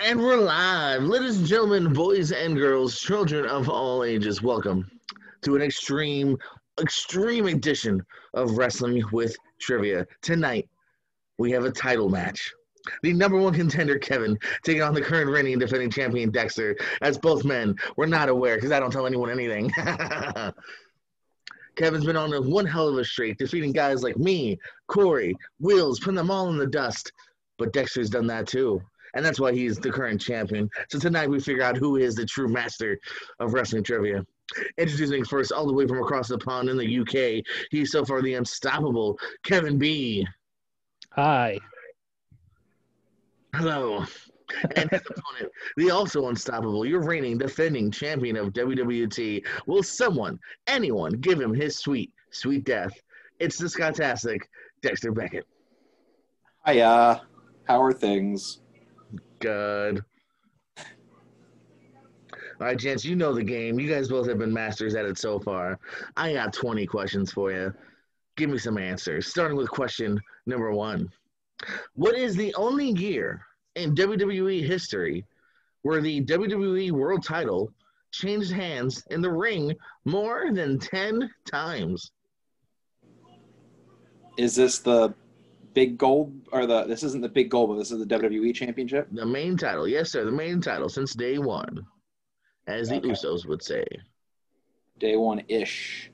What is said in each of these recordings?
And we're live. Ladies and gentlemen, boys and girls, children of all ages, welcome to an extreme, extreme edition of Wrestling with Trivia. Tonight, we have a title match. The number one contender, Kevin, taking on the current reigning and defending champion, Dexter, as both men were not aware because I don't tell anyone anything. Kevin's been on one hell of a streak, defeating guys like me, Corey, Wheels, putting them all in the dust. But Dexter's done that too and that's why he's the current champion. So tonight we figure out who is the true master of wrestling trivia. Introducing first, all the way from across the pond in the UK, he's so far the unstoppable Kevin B. Hi. Hello. and his opponent, the also unstoppable, your reigning, defending champion of WWT. Will someone, anyone, give him his sweet, sweet death? It's the Scotastic, Dexter Beckett. Hiya. How are things? Good. All right, gents, you know the game. You guys both have been masters at it so far. I got 20 questions for you. Give me some answers. Starting with question number one What is the only year in WWE history where the WWE World title changed hands in the ring more than 10 times? Is this the big gold or the this isn't the big gold, but this is the WWE championship? The main title. Yes, sir. The main title since day one, as the Okay. Usos would say. Day one ish.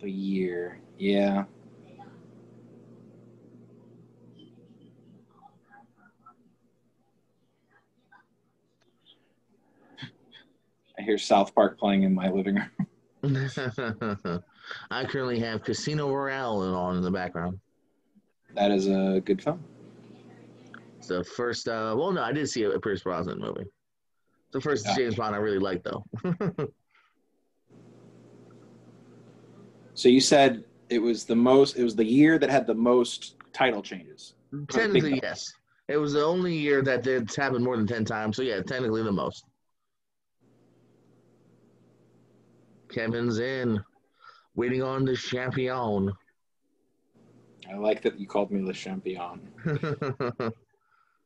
The year. Yeah. I hear South Park playing in my living room. I currently have Casino Royale on in the background. That is a good film. It's the first, uh, well, no, I did see a Pierce Brosnan movie. The first Yeah. James Bond I really liked, though. So you said it was the most. It was the year that had the most title changes. technically, yes. It was the only year that it's happened more than 10 times. So, yeah, technically the most. Kevin's in, waiting on the champion. I like that you called me the Champion.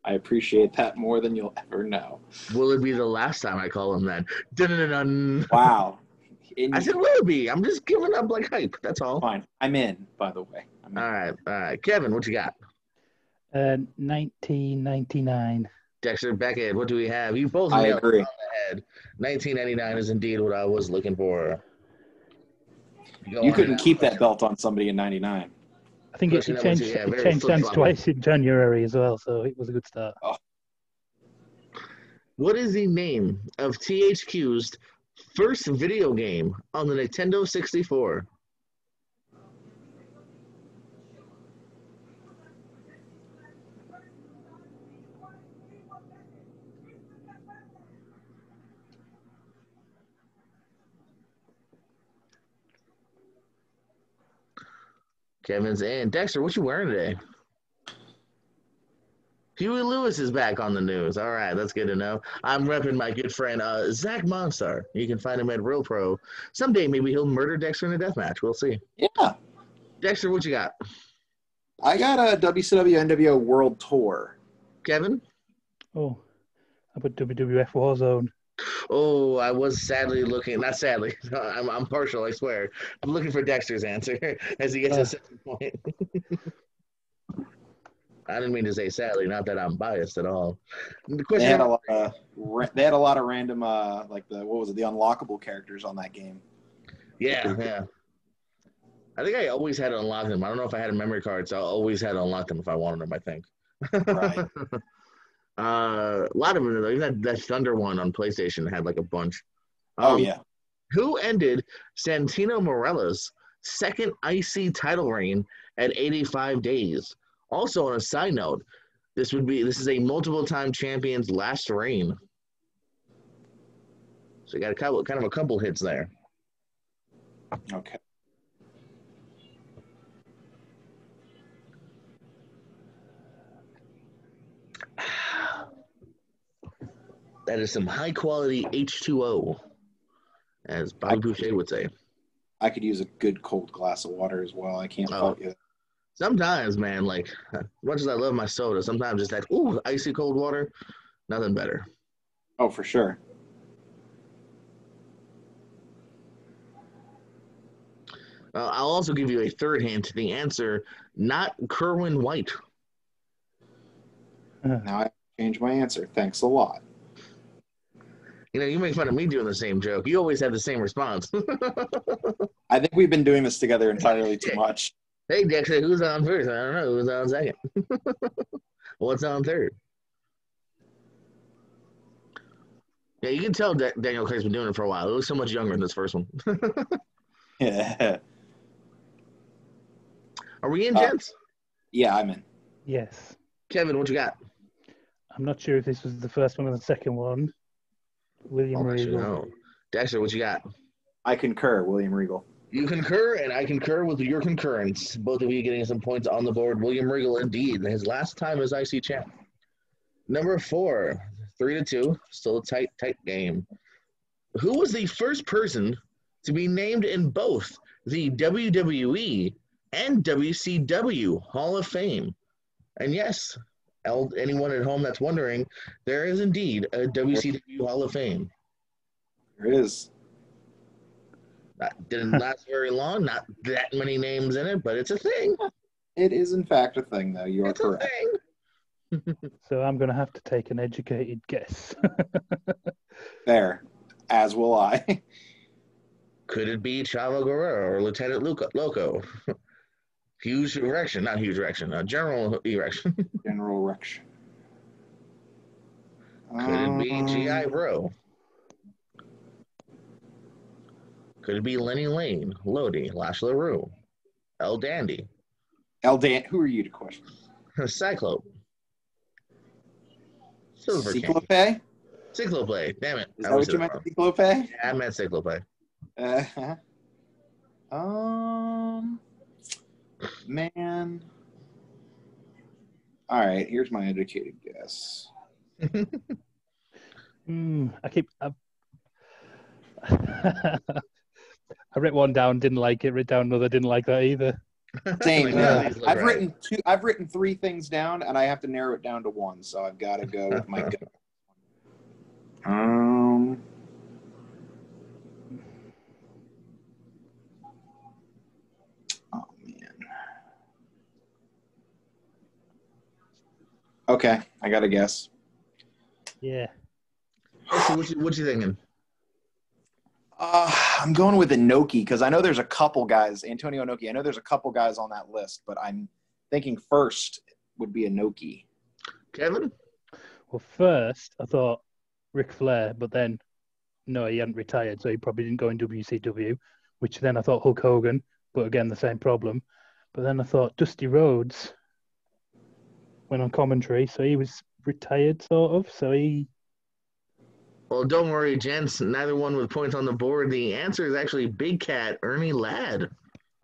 I appreciate that more than you'll ever know. Will it be the last time I call him then? Dun-dun-dun-dun. Wow. In, I said, will it be? I'm just giving up like hype. That's all. fine. I'm in, by the way. I'm. All right, all right. Kevin, what you got? Uh, 1999. Dexter Beckett, what do we have? You both I agree. on the head. 1999 is indeed what I was looking for. Go You couldn't now. keep that belt on somebody in '99. I think it, it changed, to- yeah, it changed hands flip-floppy. twice in January as well, so it was a good start. Oh. What is the name of THQ's first video game on the Nintendo 64? Kevin's in. Dexter, what you wearing today? Huey Lewis is back on the news. All right, that's good to know. I'm repping my good friend uh, Zach Monstar. You can find him at Real Pro. Someday maybe he'll murder Dexter in a death match. We'll see. Yeah, Dexter, what you got? I got a WCW NWO World Tour. Kevin? Oh, I put WWF Warzone. Oh, I was sadly looking. Not sadly. I'm, I'm partial. I swear. I'm looking for Dexter's answer as he gets Uh. a second point. I didn't mean to say sadly. Not that I'm biased at all. The They question. had a lot of they had a lot of random uh like the what was it the unlockable characters on that game. Yeah, yeah. I think I always had to unlock them. I don't know if I had a memory card, so I always had to unlock them if I wanted them. I think. Right. Uh, a lot of them, that, that Thunder one on PlayStation had like a bunch. Oh Um, yeah, Who ended Santino Marella's second IC title reign at 85 days? Also, on a side note, this would be this is a multiple time champion's last reign. So you got a couple, kind of a couple hits there. okay. That is some high quality H2O, as Bobby Boucher would say. I could use a good cold glass of water as well. I can't Oh. fault you. Sometimes, man, like as much as I love my soda, sometimes it's that ooh icy cold water, nothing better. Oh, for sure. Uh, I'll also give you a third hint. To the answer, not Kerwin White. Now I change my answer. Thanks a lot. You know, you make fun of me doing the same joke. You always have the same response. I think we've been doing this together entirely too much. hey, Dexter, who's on first? I don't know. Who's on second? What's on third? Yeah, you can tell that Daniel Craig's been doing it for a while. It looks so much younger in this first one. Yeah. Are we in, Uh, gents? Yeah, I'm in. Yes. Kevin, what you got? I'm not sure if this was the first one or the second one. William Oh, I should Regal. know. Dexter, what you got? I concur, William Regal. You concur, and I concur with your concurrence. Both of you getting some points on the board. William Regal, indeed, his last time as IC champ. Number four, three to two, still a tight, tight game. Who was the first person to be named in both the WWE and WCW Hall of Fame? And yes, el- anyone at home that's wondering, there is indeed a WCW Hall of Fame. There is. That didn't last very long, not that many names in it, but it's a thing. It is, in fact, a thing, though. You are It's a correct. thing. So I'm going to have to take an educated guess. There. As will I. Could it be Chavo Guerrero or Lieutenant Luca, Loco? Huge erection, not huge erection, a general erection. General erection. Could it be Um, G.I. Bro? Could it be Lenny Lane, Lodi, Lash LaRue, El Dandy, El Dan, who are you to question? Cyclope, Silver King, Cyclope? Cyclope, damn it. Is I that what you meant? Cyclope? Yeah, I meant Cyclope. Uh-huh. Um, man. All right, here's my educated guess. Hmm, I keep. I, I wrote one down, didn't like it. Wrote down another, didn't like that either. Same. Like, yeah. none of these look I've right. written two. I've written three things down, and I have to narrow it down to one. So I've got to go with my gut. Um. Oh man. Okay, I got to guess. Yeah. So what you, what you thinking? Uh, I'm going with Inoki because I know there's a couple guys, Antonio Inoki. I know there's a couple guys on that list, but I'm thinking first would be Inoki. Kevin? Well, first I thought Ric Flair, but then no, he hadn't retired, so he probably didn't go in WCW. Which then I thought Hulk Hogan, but again the same problem. But then I thought Dusty Rhodes went on commentary, so he was retired sort of. So he Well, don't worry, gents. Neither one with points on the board. The answer is actually Big Cat Ernie Ladd.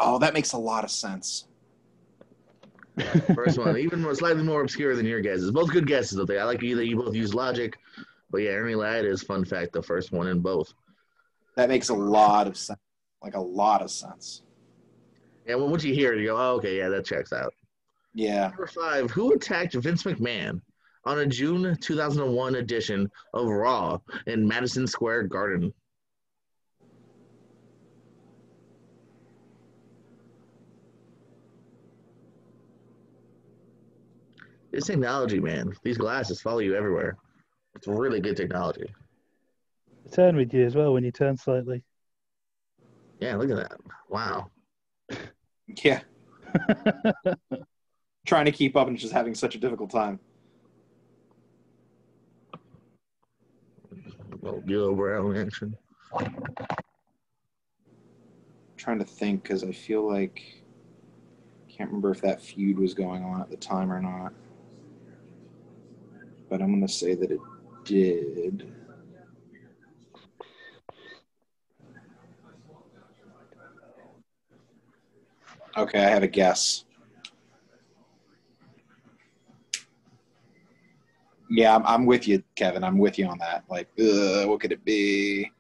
Oh, that makes a lot of sense. First one, even more, slightly more obscure than your guesses. Both good guesses, though. I like you that you both use logic. But yeah, Ernie Ladd is fun fact the first one in both. That makes a lot of sense. Like a lot of sense. Yeah, well, once you hear it, you go, oh, okay, yeah, that checks out. Yeah. Number five, who attacked Vince McMahon on a June 2001 edition of Raw in Madison Square Garden? This technology, man. These glasses follow you everywhere. It's really good technology. they turn with you as well when you turn slightly. Yeah, look at that. Wow. Yeah. Trying to keep up and just having such a difficult time. Little yellow brown action. trying to think because I feel like I can't remember if that feud was going on at the time or not. But I'm gonna say that it did. Okay, I have a guess. Yeah, I'm, I'm with you, Kevin. I'm with you on that. Like, uh, what could it be?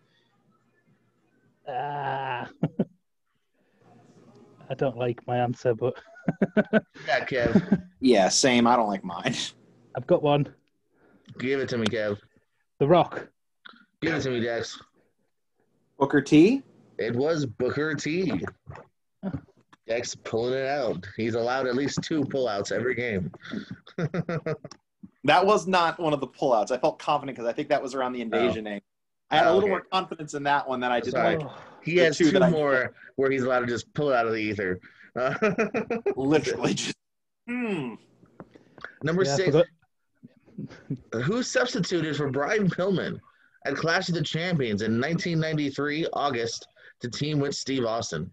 Ah. I don't like my answer, but Yeah, Kev. Yeah, same. I don't like mine. I've got one. Give it to me, Kev. The Rock. Give it to me, Dex. Booker T. It was Booker T. Dex pulling it out. He's allowed at least two pullouts every game. That was not one of the pullouts. I felt confident because I think that was around the invasion name. I had Oh, a little okay. more confidence in that one than I did Sorry. like Oh, he The has two two that I- more where he's allowed to just pull it out of the ether. literally just. Hmm. Number yeah, six, forgot- who substituted for Brian Pillman at Clash of the Champions in 1993 August to team with Steve Austin?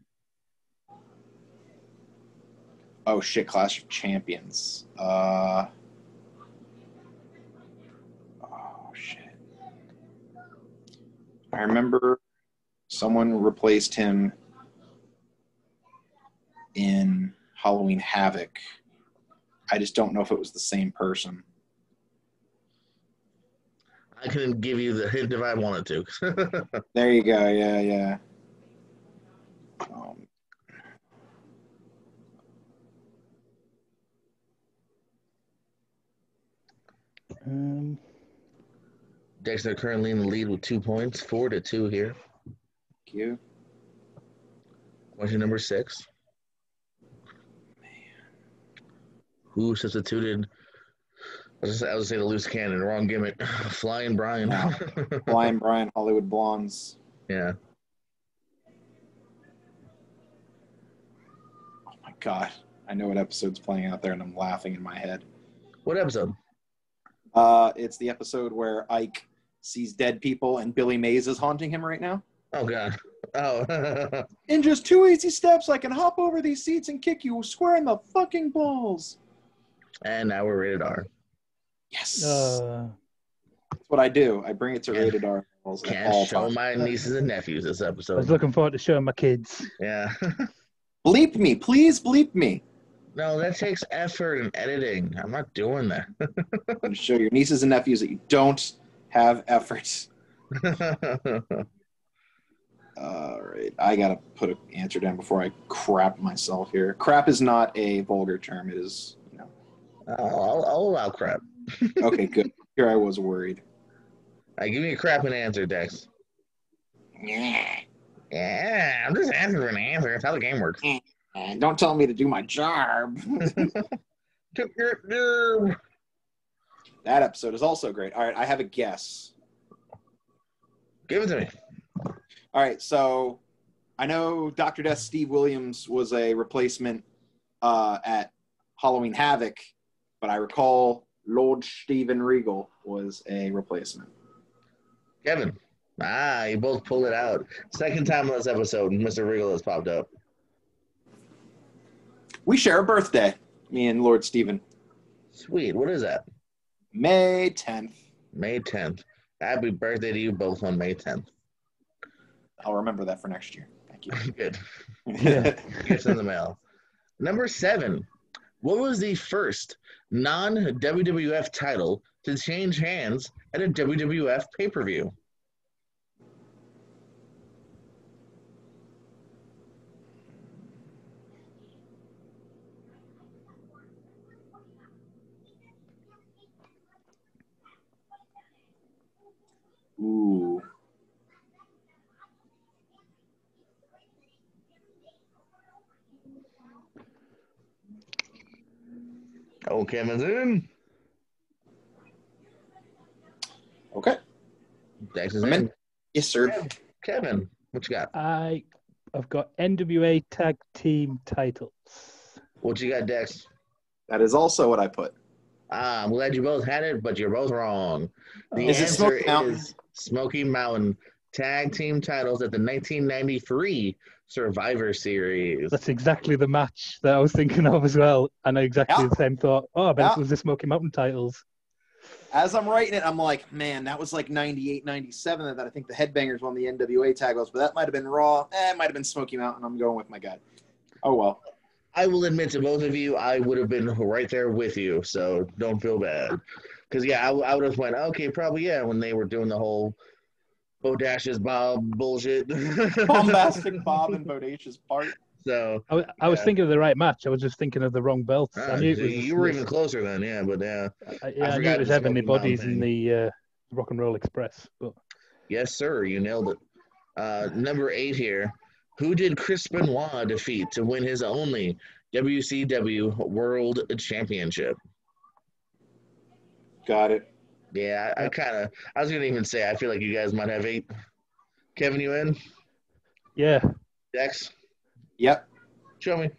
Oh shit! Clash of Champions. Uh. Oh shit! I remember someone replaced him in Halloween Havoc. I just don't know if it was the same person. I couldn't give you the hint if I wanted to. There you go. Yeah, yeah. Um, Um, Dexter currently in the lead with two points, four to two here. thank you. Question number six. Who substituted? I was going to say the loose cannon, wrong gimmick. Flying Brian. Wow. Blind Brian, Hollywood Blondes. yeah. Oh my god. I know what episode's playing out there and I'm laughing in my head. What episode? Uh, it's the episode where Ike sees dead people and Billy Mays is haunting him right now. Oh God. Oh. In just two easy steps, I can hop over these seats and kick you square in the fucking balls. and now we're rated R. Yes. uh, That's what I do. I bring it to Yeah. rated R Can't all show times. my nieces and nephews this episode. I was looking forward to showing my kids. Yeah. Bleep me, please bleep me. no, that takes effort and editing. I'm not doing that. I'm going show your nieces and nephews that you don't have effort. All right, I gotta put an answer down before I crap myself here. Crap is not a vulgar term. It is, you know. I'll, I'll allow crap. Okay, good. Here I was worried. I give me a crap and answer, Dex. Yeah. Yeah, I'm just asking for an answer. That's how the game works. And don't tell me to do my job. Your nerve. That episode is also great. All right, I have a guess. Give it to me. All right, so I know Dr. Death Steve Williams was a replacement uh, at Halloween Havoc, but I recall Lord Steven Regal was a replacement. Kevin. Ah, you both pulled it out. Second time on this episode, Mr. Regal has popped up. We share a birthday, me and Lord Steven. Sweet. What is that? May 10th. May 10th. Happy birthday to you both on May 10th. I'll remember that for next year. Thank you. Good. Yeah. Gifts in the mail. Number seven. What was the first non WWF title to change hands at a WWF pay per view? Ooh. Oh, Kevin's in. Okay. Dex is I'm in. in. Yes, sir. Kevin, what you got? I I've got NWA tag team titles. What you got, Dex? That is also what I put. Ah, I'm glad you both had it, but you're both wrong. The Is it answer Smoky Mountain? is Smoky Mountain tag team titles at the 1993 Survivor Series. That's exactly the match that I was thinking of as well. And I know exactly Yeah. the same thought. Oh, I bet Yeah. it was the Smoky Mountain titles. As I'm writing it, I'm like, man, that was like 98, 97 that I think the Headbangers won the NWA titles, but that might have been Raw. Eh, it might have been Smoky Mountain. I'm going with my gut. Oh, well. I will admit to both of you, I would have been right there with you, so don't feel bad. Because yeah, I, I would have went, okay, probably yeah, when they were doing the whole bodacious Bob bullshit. Bombastic Bob and Bodacious Bart. So I, wa- I was Yeah. thinking of the right match. I was just thinking of the wrong belt. ah, I knew it was. you were even closer then, yeah. But yeah, I, yeah, I, knew it was the Heavenly Bodies in the uh, Rock and Roll Express, but yes, sir, you nailed it. Uh, number eight here. Who did Chris Benoit defeat to win his only WCW World Championship? Got it. Yeah, I, I kind of. I was gonna even say. I feel like you guys might have eight. Kevin, you in? yeah, Dex, Yep. show me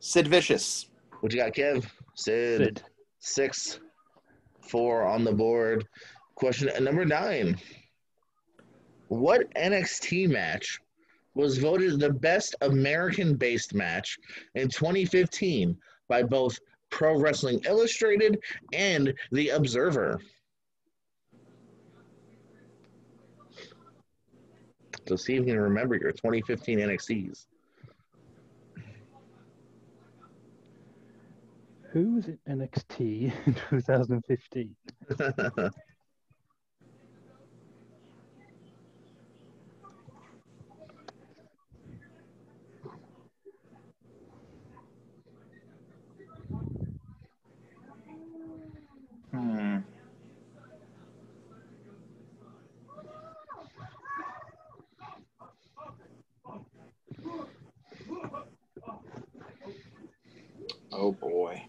Sid Vicious. what you got, Kev. Sid. Sid. Six, four on the board. Question uh, number nine. What NXT match was voted the best American based match in 2015 by both Pro Wrestling Illustrated and The Observer? So see if you can remember your 2015 NXTs. Who was in NXT in 2015? Oh boy.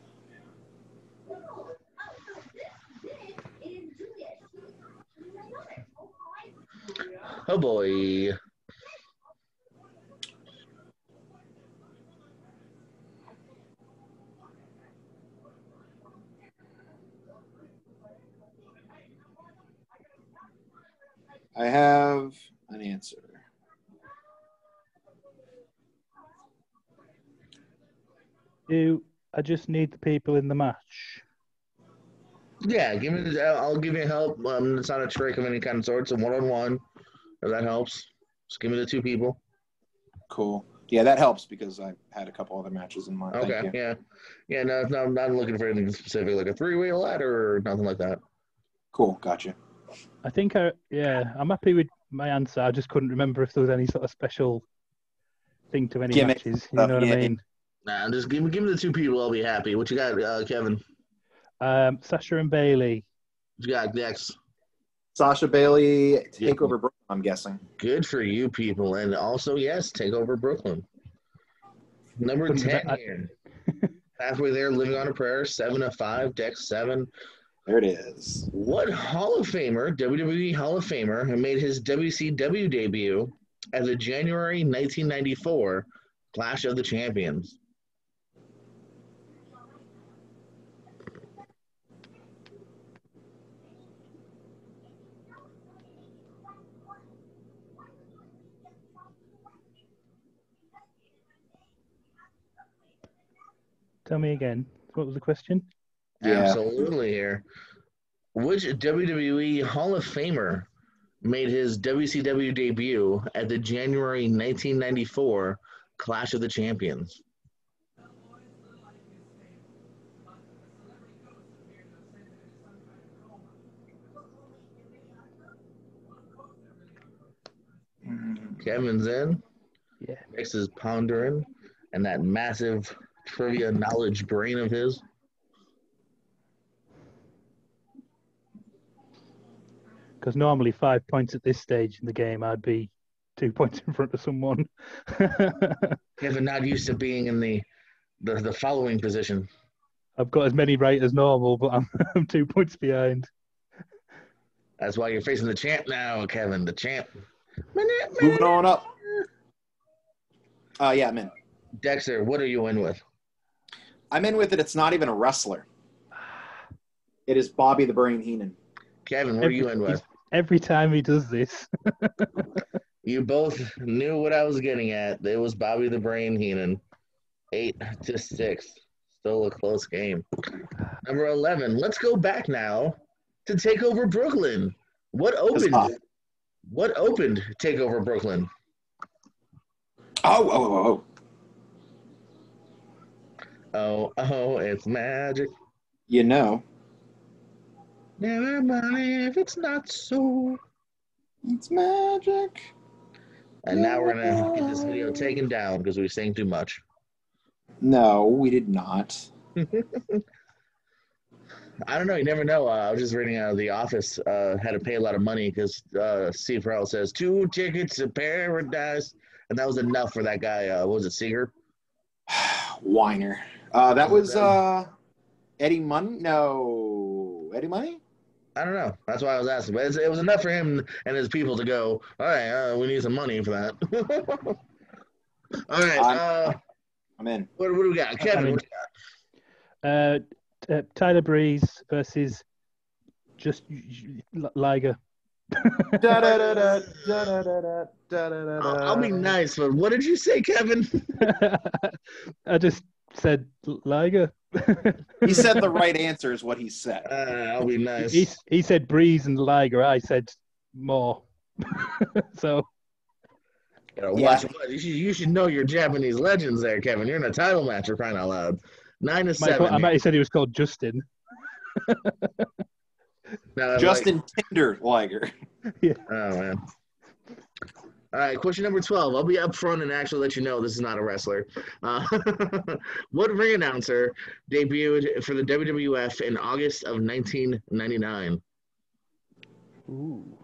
oh boy. I have an answer. Do I just need the people in the match? Yeah, give me. I'll give you help. Um, it's not a trick of any kind of sort. It's a one-on-one. If that helps, just give me the two people. Cool. Yeah, that helps because I had a couple other matches in mind. Okay. Yeah. Yeah. No, no, I'm not looking for anything specific, like a three-way ladder or nothing like that. Cool. Gotcha. I think I yeah, I'm happy with my answer. I just couldn't remember if there was any sort of special thing to any Gimmick matches. You know what yeah. I mean? Nah, just give me, give me the two people. I'll be happy. What you got, uh, Kevin? Um, Sasha and Bayley. What you got next? Sasha Bayley take over Brooklyn, I'm guessing. Good for you people, and also yes, take over Brooklyn. Number ten here. Halfway there, living on a prayer. Seven of five. Dex seven. There it is. What Hall of Famer, WWE Hall of Famer, who made his WCW debut as a January 1994 Clash of the Champions? Tell me again. What was the question? Yeah. Absolutely here. Which WWE Hall of Famer made his WCW debut at the January 1994 Clash of the Champions? Hmm. Kevin's in. Yeah. Rex is pondering, and that massive trivia knowledge brain of his. Because normally five points at this stage in the game, I'd be two points in front of someone. Kevin not used to being in the the, the following position. I've got as many right as normal, but I'm, I'm two points behind. That's why you're facing the champ now, Kevin, the champ. Moving on up. Uh, yeah, I'm in. Dexter, what are you in with? I'm in with it. It's not even a wrestler. It is Bobby the Brain Heenan. Kevin, what are you in with? Every time he does this, You both knew what I was getting at. It was Bobby the Brain Heenan. Eight to six. Still a close game. Number 11. Let's go back now to take over Brooklyn. What opened? What opened Take Over Brooklyn? Oh, oh, oh, oh. Oh, oh, it's magic. You know, Never mind if it's not so. it's magic. And now we're gonna get this video taken down because we were saying too much. No, we did not. I don't know. You never know. Uh, I was just reading out of The Office. Uh, had to pay a lot of money because uh, Steve Carell says two tickets to paradise, and that was enough for that guy. Uh, what was it Seeger? Whiner. Uh, that was uh, Eddie Money. No, Eddie Money. I don't know. That's why I was asking. But it was enough for him and his people to go. All right, uh, we need some money for that. All right. I'm- Uh, I'm in. what, what do we got, Kevin? What do we got? Uh, t- uh, Tyler Breeze versus just L- Liger. I'll, I'll be nice, but what did you say, Kevin? I just said Liger. He said the right answer is what he said. Uh, I'll be nice. he, he said Breeze and Liger. I said more. so You, know, Yeah. watch, watch. You, should, you should know your Japanese legends there, Kevin. You're in a title match. You're crying out loud. Nine to Michael, seven. I might have said he was called Justin. Now, I'm Justin Tinder Liger. like, oh man. All right, question number twelve. I'll be up front and actually let you know this is not a wrestler. Uh, what ring announcer debuted for the WWF in August of 1999? Ooh.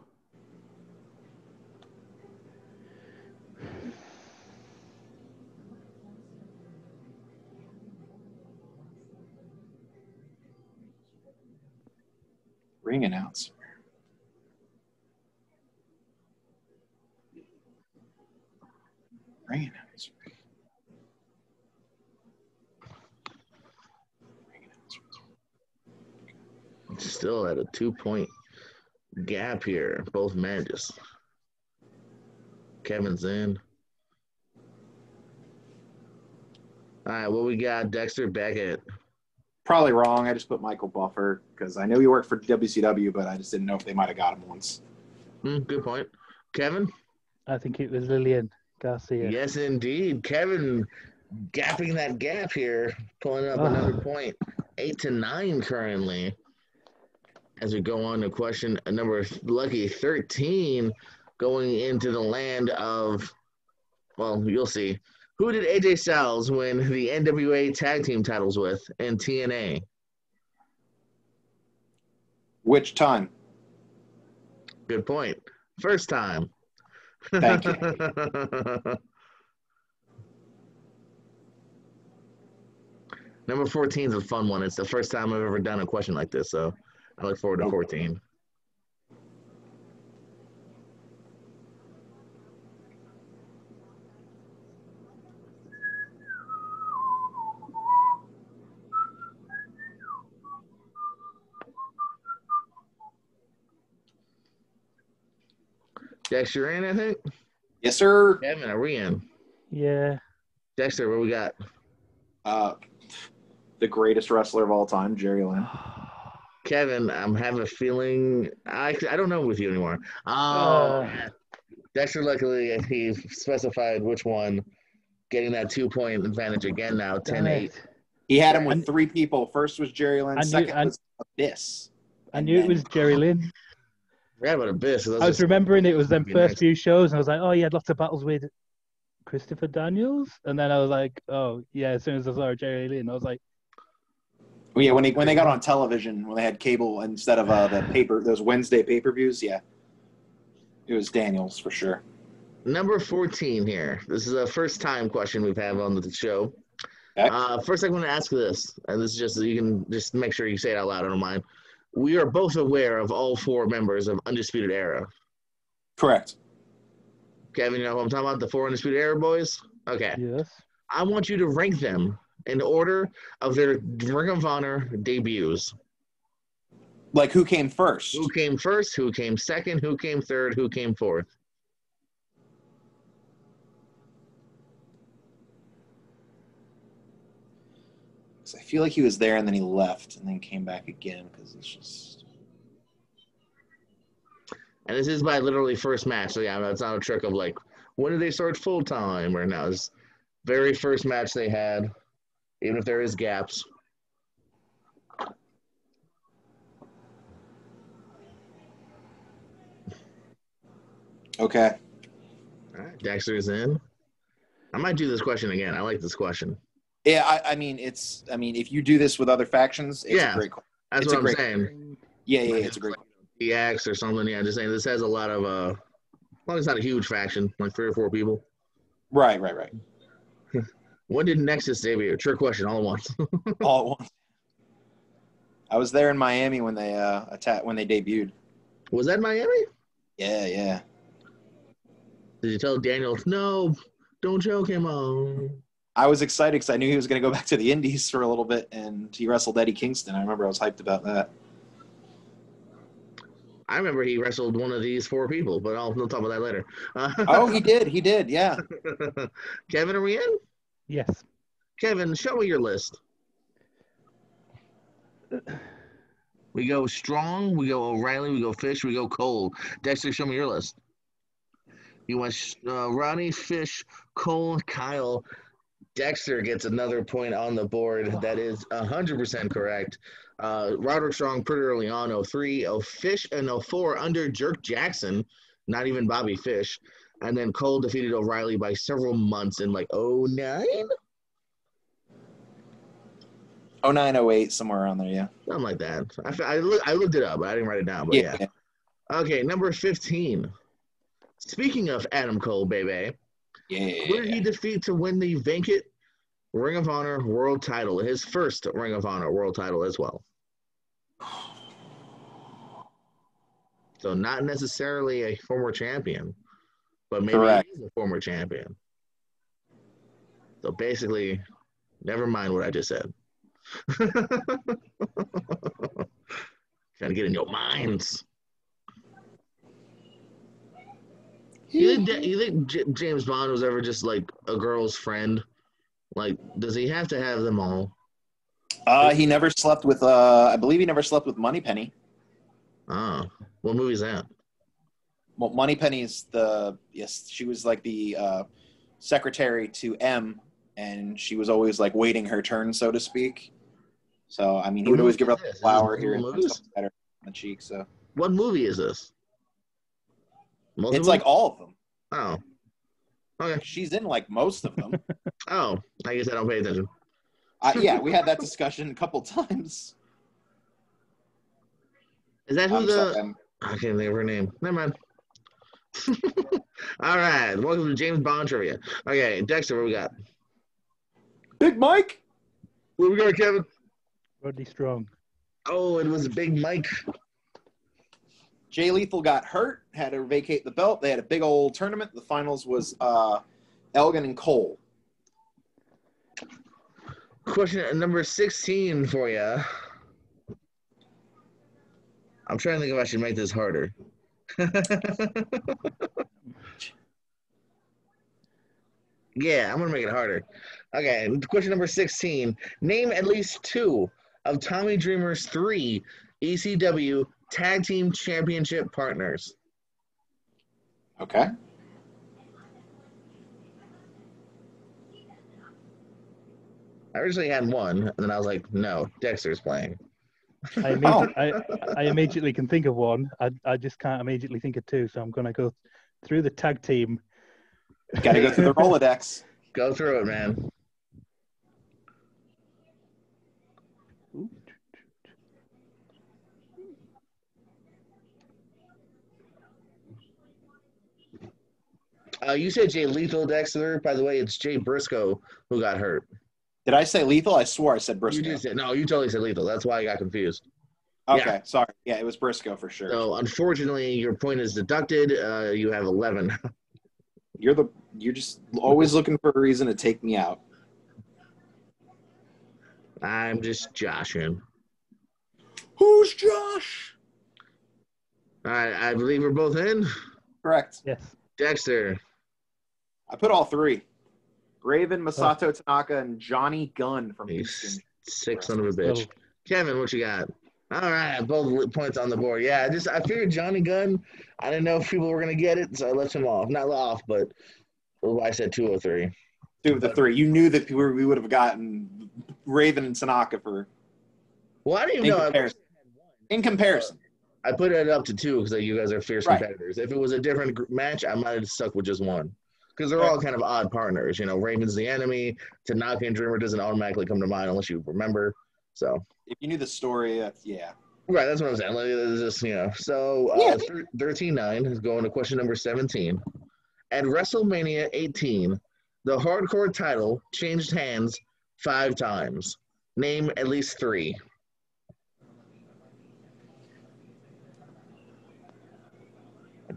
Ring announcer. Ring announcer. Ring announcer. Still at a two-point gap here. Both men just. Kevin's in. All right, what we got? Dexter Beckett. Probably wrong. I just put Michael Buffer because I know he worked for WCW, but I just didn't know if they might have got him once. Hmm, good point. Kevin? I think it was Lillian Garcia. Yes, indeed. Kevin gapping that gap here, pulling up Ah. another point. Eight to nine currently. As we go on to question number lucky 13, going into the land of, well, you'll see. Who did AJ Styles win the NWA tag team titles with in TNA? Which time? Good point. First time. Thank you. Number 14 is a fun one. It's the first time I've ever done a question like this, so I look forward to 14. Dexter in, I think. Yes, sir. Kevin, are we in? Yeah. Dexter, what we got? Uh, the greatest wrestler of all time, Jerry Lynn. Kevin, I'm having a feeling I I don't know with you anymore. Oh, Uh. Dexter, luckily he specified which one, getting that two point advantage again now, 10 8. He had him with three people. First was Jerry Lynn. I knew- Second I- was Abyss. I And knew it was Jerry Lynn. Forgot about Abyss. so I was just- remembering it was them first nice. few shows, and I was like, oh, he had lots of battles with Christopher Daniels. And then I was like, oh, yeah, as soon as I saw Jerry Lynn, I was like, Well, yeah, when they when they got on television, when they had cable instead of uh, the paper, those Wednesday pay per views, yeah, it was Daniels for sure. Number 14 here. This is a first time question we've had on the show. Okay. Uh, first, I'm going to ask this, and this is just you can just make sure you say it out loud. I don't mind. We are both aware of all four members of Undisputed Era. Correct. Kevin, you know who I'm talking about? The four Undisputed Era boys? Okay. yes. I want you to rank them in order of their Ring of Honor debuts. Like who came first? Who came first? Who came second? Who came third? Who came fourth? Feel like he was there and then he left and then came back again because it's just. And this is my literally first match. So yeah, that's not a trick of like when did they start full time or now. It's very first match they had, even if there is gaps. Okay. All right. Dexter's in. I might do this question again. I like this question. Yeah, I, I mean, it's. I mean, if you do this with other factions, it's Yeah. a great. That's It's what I'm great- saying. Yeah, yeah, yeah, it's a great. EX or something. Yeah, just saying this has a lot of uh well it's not a huge faction, like three or four people. Right, right, right. When did Nexus debut? Trick question all at once. All at once. I was there in Miami when they uh attacked when they debuted. Was that Miami? Yeah, yeah. Did you tell Daniel no, don't choke him on? I was excited because I knew he was going to go back to the Indies for a little bit, and he wrestled Eddie Kingston. I remember I was hyped about that. I remember he wrestled one of these four people, but I'll we'll talk about that later. Uh, Oh, he did. He did. Yeah. Kevin, are we in? Yes. Kevin, show me your list. We go Strong, we go O'Reilly, we go Fish, we go Cole. Dexter, show me your list. You went uh, Ronnie, Fish, Cole, Kyle. Dexter gets another point on the board. That is 100% correct. Uh, Roderick Strong pretty early on, 03, oh, Fish, and 04 under Jerk Jackson, not even Bobby Fish. And then Cole defeated O'Reilly by several months in like 09? Oh nine oh eight somewhere around there. Yeah. Something like that. I, I, look, I looked it up, but I didn't write it down. But yeah. yeah. Okay, number 15. Speaking of Adam Cole, baby, Yeah. who did he defeat to win the vacant Ring of Honor World title? His first Ring of Honor World title as well. So not necessarily a former champion, but maybe Correct. he's a former champion. So basically, never mind what I just said. Trying to get in your minds. You think, you think J- James Bond was ever just like a girl's friend? Like, does he have to have them all? Uh, he never slept with. Uh, I believe he never slept with Moneypenny. Oh, what movie's that? Well, Moneypenny is the yes. She was like the uh, secretary to M, and she was always like waiting her turn, so to speak. So I mean, he would always give her What movie like, is a flower Is here and stuff better on the cheek. So What movie is this? Most it's like all of them. oh, okay. She's in like most of them. Oh, I guess I don't pay attention. uh, yeah, we had that discussion a couple times. Is that who I'm the? sorry, I'm- I can't think of her name. Never mind. All right, welcome to James Bond trivia. Okay, Dexter, what we got? Big Mike. What we got, Kevin? Rodney Strong. Oh, it was Big Mike. Jay Lethal got hurt, had to vacate the belt. They had a big old tournament. The finals was uh, Elgin and Cole. Question number 16 for you. I'm trying to think if I should make this harder. yeah, I'm going to make it harder. Okay, question number 16. Name at least two of Tommy Dreamer's three ECW Tag Team Championship partners. Okay. I originally had one, and then I was like, no, Dexter's playing. I, Oh. immediately, I, I immediately can think of one. I, I just can't immediately think of two, so I'm going to go through the tag team. Got to go through the Rolodex. Go through it, man. Uh, you said Jay Lethal, Dexter. By the way, it's Jay Briscoe who got hurt. Did I say Lethal? I swore I said You Briscoe. just said no. You totally said Lethal. That's why I got confused. okay, yeah. sorry. Yeah, it was Briscoe for sure. So unfortunately, your point is deducted. Uh, you have eleven. You're the you're just always looking for a reason to take me out. I'm just joshing. Who's Josh? All right, I believe we're both in. Correct. Yes. Dexter, I put all three. Raven, Masato Tanaka, and Johnny Gunn from you Houston. sick son of a bitch. So, Kevin, what you got? All right, both points on the board. Yeah, I just I figured Johnny Gunn. I didn't know if people were gonna get it, so I left him off. Not off, but well, I said two hundred three. Two of the three. You knew that we we would have gotten Raven and Tanaka for Well, I didn't in know. Comparison. In comparison. I put it up to two because you guys are fierce Right. competitors. If it was a different match, I might have stuck with just one. Because they're all kind of odd partners. You know, Raven's the enemy. Tanaka and Dreamer doesn't automatically come to mind unless you remember. So If you knew the story, that's yeah. right, that's what I'm saying. Like, it's just you know. So Yeah. uh, thir- thirteen nine is going to question number seventeen. At WrestleMania 18, the hardcore title changed hands five times. Name at least three.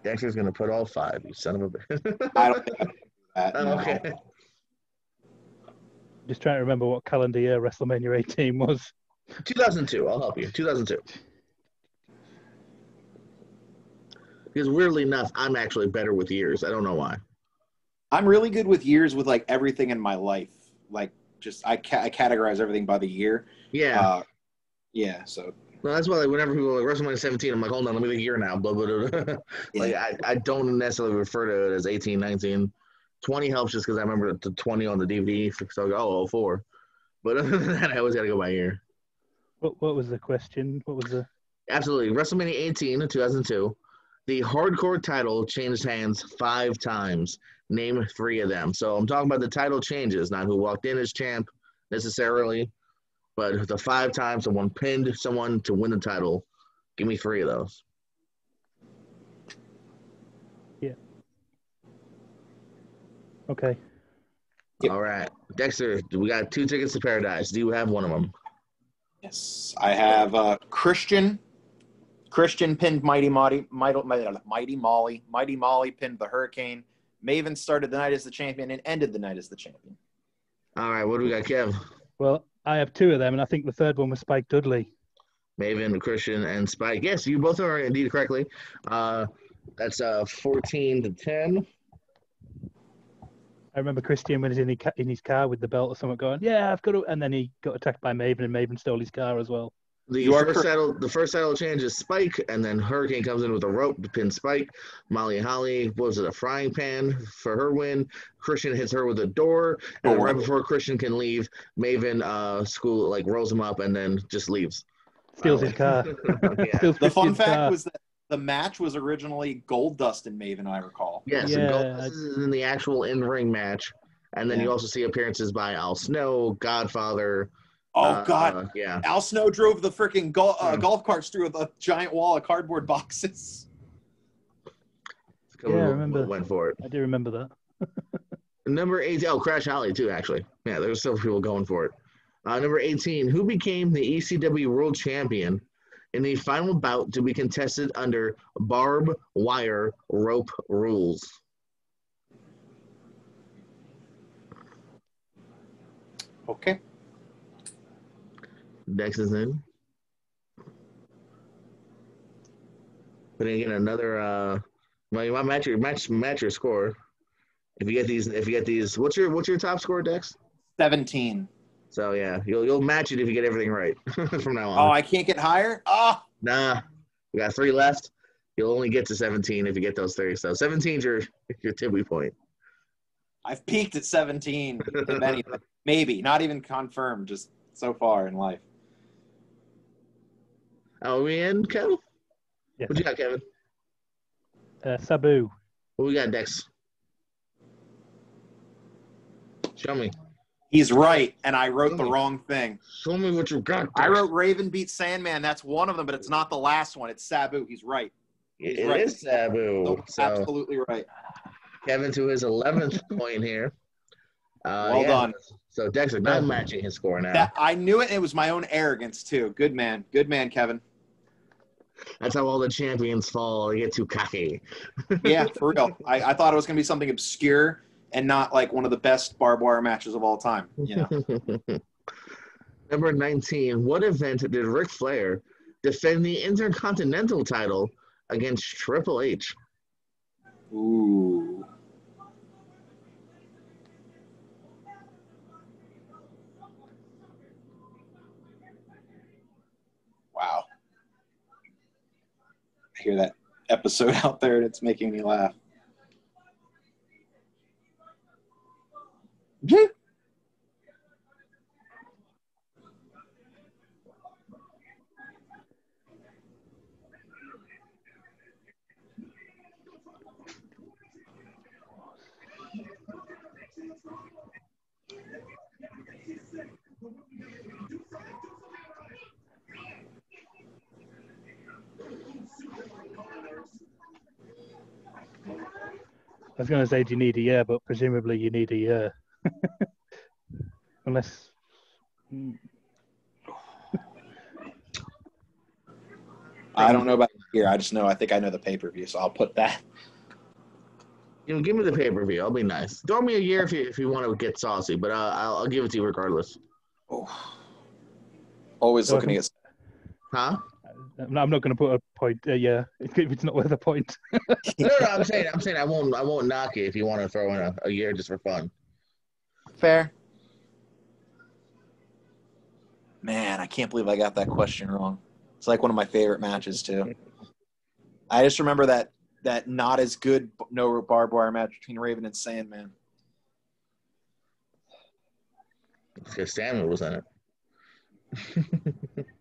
Dexter's gonna put all five. You son of a bitch. I don't think I can do that. no. okay. Just trying to remember what calendar year WrestleMania 18 was. 2002. I'll help you. 2002. Because weirdly enough, I'm actually better with years. I don't know why. I'm really good with years with like everything in my life. Like just I, ca- I categorize everything by the year. Yeah. Uh, yeah. So well, that's why like, whenever people like WrestleMania 17, I'm like, hold on, let me look year now. Blah blah blah. like I, I don't necessarily refer to it as 18, 19. 20 helps just because I remember the 20 on the DVD. So I go, oh, oh, 04. But other than that, I always got to go by year. What, what was the question? What was the. Absolutely. WrestleMania 18 in 2002. The hardcore title changed hands five times. Name three of them. So I'm talking about the title changes, not who walked in as champ necessarily, but the five times someone pinned someone to win the title. Give me three of those. Yeah. Okay. Yep. All right. Dexter, we got two tickets to paradise. Do you have one of them? yes, I have uh, Christian. Christian pinned Mighty Mighty Mighty Mighty Molly. Mighty Molly pinned the Hurricane. Maven started the night as the champion and ended the night as the champion. All right. What do we got, Kev? Well, I have two of them, and I think the third one was Spike Dudley. Maven, Christian, and Spike. Yes, you both are indeed correctly. Uh, that's uh, 14 to 10. I remember Christian was in, his ca- in his car with the belt or something going, Yeah, I've got to. And then he got attacked by Maven, and Maven stole his car as well. The You first saddle, the first saddle change is Spike, and then Hurricane comes in with a rope to pin Spike. Molly Holly what was it a frying pan for her win? Christian hits her with a door, and then Door. right before Christian can leave, Maven uh school like rolls him up and then just leaves. Steals his car. yeah. Steals The fun fact car. was that the match was originally Gold Dust and Maven, I recall. Yes, Yeah, and Gold Dust is in the actual in-ring match, and then Yeah. you also see appearances by Al Snow, Godfather. Oh uh, God, uh, yeah. Al Snow drove the freaking gol- uh, Hmm. golf carts through a giant wall of cardboard boxes. A couple Yeah, I of remember. people Went for it. I do remember that. Number 18, oh, Crash Holly, too, actually. Yeah, there's several people going for it. Uh, number 18, who became the ECW World Champion in the final bout to be contested under barb wire rope rules? Okay. Dex is in. Putting in another, uh, well, you might match your, match, match your score. If you get these, if you get these, what's your, what's your top score, Dex? 17. So yeah, you'll, you'll match it if you get everything right from now on. Oh, I can't get higher? Ah, Nah, we got three left. You'll only get to 17 if you get those three. So 17 is your your tippy point. I've peaked at 17. if anything. Maybe, not even confirmed, just so far in life. Oh, we in, Kevin? Yeah. What you got, Kevin? Uh, Sabu. What we got, Dex? Show me. He's right, and I wrote the Really? wrong thing. Show me what you got. I wrote Raven beat Sandman. That's one of them, but it's not the last one. It's Sabu. He's right. It He's right. is Sabu. Nope, So absolutely right. Kevin to his 11th point here. Uh, Well yeah. done. So Dexter not matching his score now. That, I knew it. It was my own arrogance too. Good man. Good man, Kevin. That's how all the champions fall. They get too cocky. Yeah, for real. I, I thought it was going to be something obscure and not like one of the best barbed wire matches of all time. You know, Number 19. What event did Ric Flair defend the Intercontinental title against Triple H? ooh. Wow. I hear that episode out there and it's making me laugh. Hmm? I was going to say, do you need a year? But presumably you need a year. Unless. I don't know about here. I just know. I think I know the pay per view, so I'll put that. You know, give me the pay per view. I'll be nice. Throw me a year if you if you want to get saucy, but uh, I'll, I'll give it to you regardless. Oh. Always So I looking can- at. Huh? I'm I'm not going to put a point. Uh, yeah, if it's not worth a point. No, no, I'm saying I'm saying I won't I won't knock it if you want to throw in a, a year just for fun. Fair. Man, I can't believe I got that question wrong. It's like one of my favorite matches too. I just remember that that not as good no barbed wire match between Raven and Sandman. Because Sandman was in it.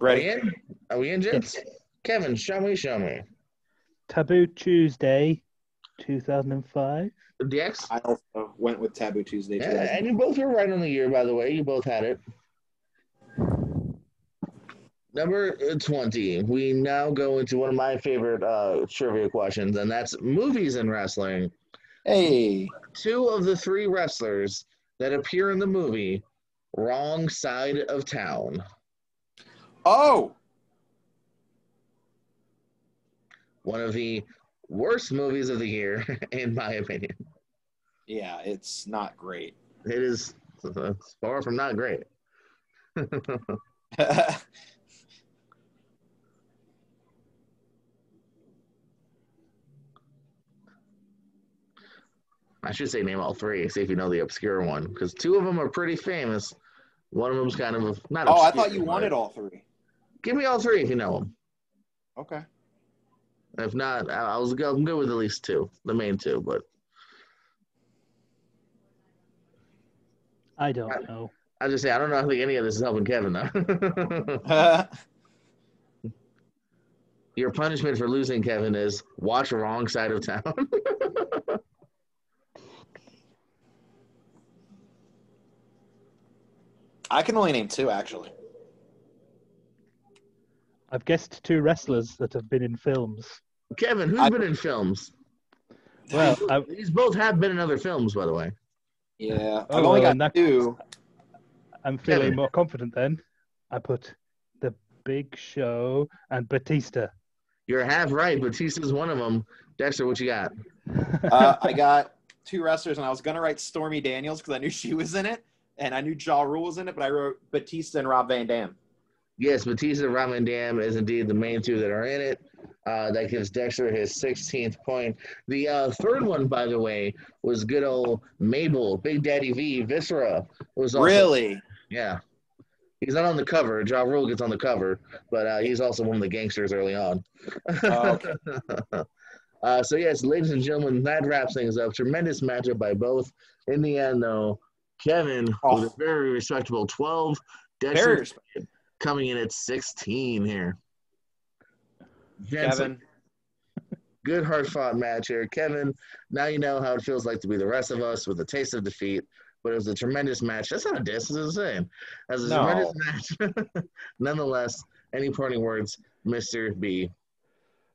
Are we Ready? in? Are we in, gents? Kevin, show me, show me. Taboo Tuesday, 2005. DX? I also went with Taboo Tuesday. Yeah, and you both were right on the year, by the way. You both had it. Number uh, 20. We now go into one of my favorite uh, trivia questions, and that's movies and wrestling. Hey, Two of the three wrestlers that appear in the movie, Wrong Side of Town. Oh, One of the worst movies of the year, in my opinion. yeah, it's not great. It is it's far from not great. I should say name all three, see if you know the obscure one, because two of them are pretty famous. One of them's kind of not. oh, I thought you wanted all three. Give me all three if you know them. Okay. If not, I I was go. I'm good with at least two, the main two. But I don't know. I just say I don't know. I think any of this is helping Kevin though. Your punishment for losing, Kevin, is watch wrong side of town. I can only name two actually. I've guessed two wrestlers that have been in films. Kevin, who's I- been in films? Well, I, These both have been in other films, by the way. Yeah, Oh, I've only well, got in that- two. I'm feeling Kevin. more confident then. I put The Big Show and Batista. You're half right. Batista's one of them. Dexter, what you got? Uh, I got two wrestlers, and I was gonna write Stormy Daniels because I knew she was in it, and I knew Ja Rule was in it, but I wrote Batista and Rob Van Dam. Yes, Batista and Rob Van Dam is indeed the main two that are in it. Uh, that gives Dexter his 16th point. The uh, third one, by the way, was good old Mabel, Big Daddy V, Viscera. Was also, Really? Yeah. He's not on the cover. Ja Rule gets on the cover, but uh, he's also one of the gangsters early on. Oh, okay. uh, so, yes, ladies and gentlemen, that wraps things up. Tremendous matchup by both. In the end, though, Kevin Oh. with a very respectable 12. Very Dexter respectful. Coming in at 16 here. Gents, Kevin. good hard fought match here. Kevin, now you know how it feels like to be the rest of us with a taste of defeat, but it was a tremendous match. That's not a diss, it's the same. As a No. tremendous match. Nonetheless, any parting words, Mr. B?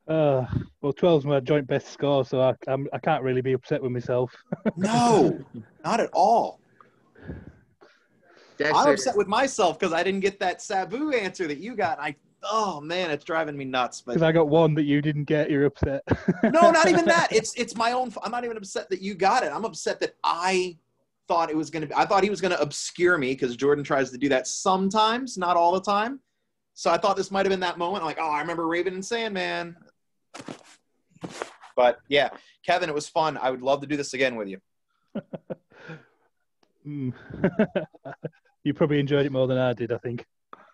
Uh, well, 12's my joint best score, so I, I'm, I can't really be upset with myself. No, not at all. I'm upset with myself because I didn't get that Sabu answer that you got. I oh man, it's driving me nuts. But Because I got one that you didn't get, you're upset. no, not even that. It's it's my own. I'm not even upset that you got it. I'm upset that I thought it was gonna be. I thought he was gonna obscure me because Jordan tries to do that sometimes, not all the time. So I thought this might have been that moment. like, oh, I remember Raven and Sandman. But yeah, Kevin, it was fun. I would love to do this again with you. Hmm. You probably enjoyed it more than I did, I think.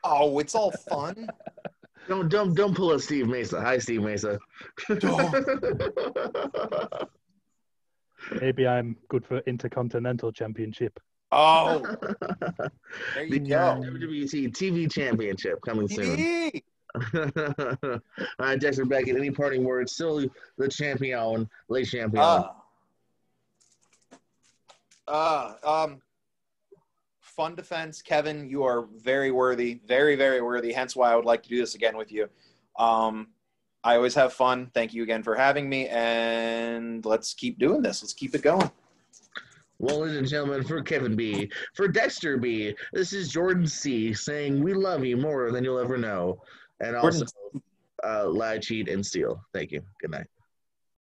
Oh, it's all fun. don't, don't, don't pull a Steve Mesa. Hi, Steve Mesa. Maybe I'm good for Intercontinental Championship. Oh, there you the go. WWT TV Championship coming soon. TV. All right, Dexter Beckett, any parting words? Still the champion, late champion. Uh, uh, um, fun defense, Kevin. You are very worthy, very, very worthy. Hence why I would like to do this again with you. Um, I always have fun. Thank you again for having me, and let's keep doing this. Let's keep it going. Well, ladies and gentlemen, for Kevin B, for Dexter B, this is Jordan C saying we love you more than you'll ever know, and also uh, lie, cheat, and steal. Thank you. Good night.